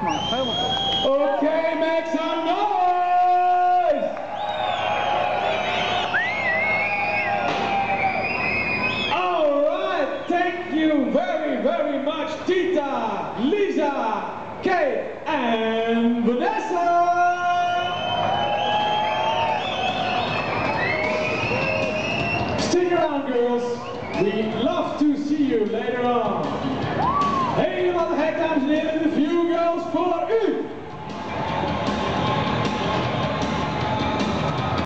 that's. Okay, make some noise! All right, thank you very, very much, Tita, Lisa, Kate, and Vanessa! Stick around, girls. We'd love to see you later on. Helemaal gek, dames en heren.